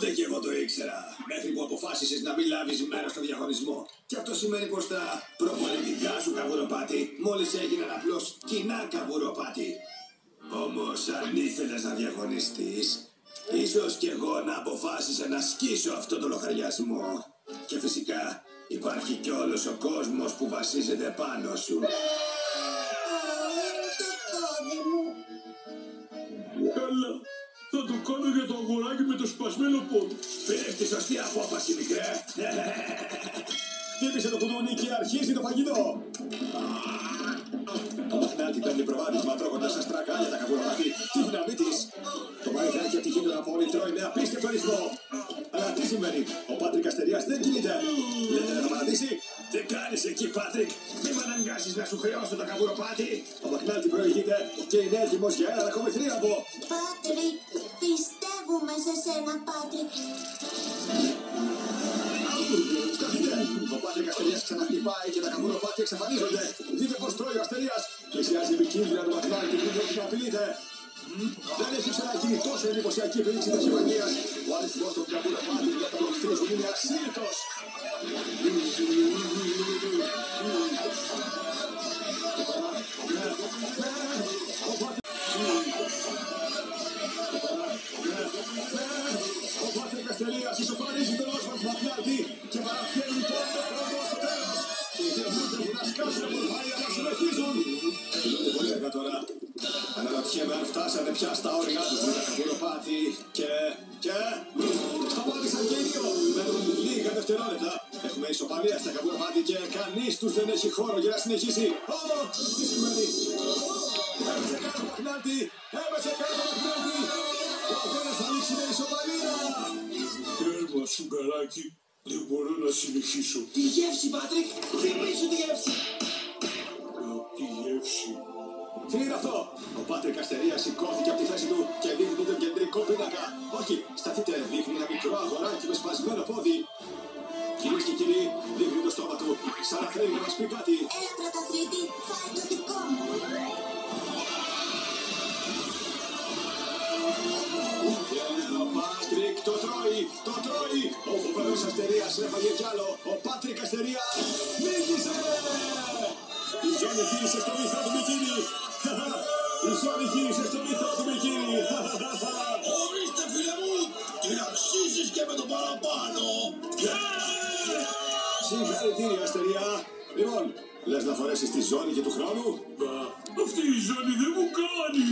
Ούτε κι εγώ το ήξερα. Μέχρι που αποφάσισες να μην λάβεις μέρος στο διαγωνισμό. Και αυτό σημαίνει πως τα προπονητικά σου καβουροπάτι μόλις έγιναν απλώς κοινά καβουροπάτι. Όμως αν ήθελες να διαγωνιστεί, ίσως κι εγώ να αποφάσισα να σκίσω αυτό το λογαριασμό. Και φυσικά υπάρχει κι όλος ο κόσμος που βασίζεται πάνω σου. Θα το κάνω για το αγοράκι με το σπασμένο πόδι. Πήρες τη σωστή απόφαση, μικρέ. Χτύπησε το κουδούνι και αρχίζει το φαγητό. Το μαχνάτι παίρνει προβάδισμα τρώγοντας αστραγάλια τα καβουροπάτι. Τη δύναμή της. Το μαϊδάκι από τη γείτονα από όλη τρώει με απίστευτο ρυθμό. Αλλά τι σημαίνει, ο Πάτρικ Αστερίας δεν κινείται. Λέτε να το παρατήσει. Τι κάνεις εκεί, Πάτρικ. Μη με αναγκάσεις να σου χρεώσω το καβουροπάτι. Ο Μαχνάτι προηγείται και είναι έτοιμος για ένα ακόμη θρίαμβο. Πάτρικ, πιστεύουμε σε σένα, Πάτρικ. Σταθείτε! Ο Πάτρικ Αστερίας ξαναχτυπάει και τα καβουροπάτια εξαφανίζονται. Δείτε πως τρώει ο Αστερίας. Πλησιάζει επικίνδυνα το Μαχνάτι που δεν την απειλείται. Δεν έχει ξαναγίνει τόσο εντυπωσιακή επίδειξη ταχυβανίας. Αναρωτιέμαι αν φτάσανε πια στα όρια τους με τα καβουροπάτι και... και... Σταμάτησαν και οι δύο. Μένουν λίγα δευτερόλεπτα. Έχουμε ισοπαλία στα καβουροπάτι και κανείς τους δεν έχει χώρο για να συνεχίσει. Ω, τι σημαίνει; Έμεσε κάτω Μαχνάρτη. Έμεσε κάτω Μαχνάρτη. Ο αγώνας θα λήξει με ισοπαλία. Τέρμα σου γκαράκι. Δεν μπορώ να συνεχίσω. Τη γεύση, Πάτρικ! Θυμήσου τη γεύση! Ο Πάτρικ Αστερία σηκώθηκε από τη θέση του και δείχνει τον κεντρικό πίνακα. Όχι, σταθείτε, δείχνει ένα μικρό αγοράκι με σπασμένο πόδι. Κυρίες και κύριοι, δείχνει το στόμα του, σαν να θέλει να μας πει κάτι. Έλα, πρωταθλήτη, φάει το δικό μου. Και ο Πάτρικ το τρώει, το τρώει. Ο φοβερός Αστερίας έφαγε κι άλλο. Ο Πάτρικ Αστερίας νίκησε! Η ζώνη γύρισε στο μυθό του μπικίνι. Η ζώνη γύρισε στο μυθό του μπικίνι. Ορίστε φίλε μου, την αξίζεις και με το παραπάνω. Συγχαρητήρια, Αστερία. Λοιπόν, λες να φορέσεις τη ζώνη και του χρόνου; Μα αυτή η ζώνη δεν μου κάνει.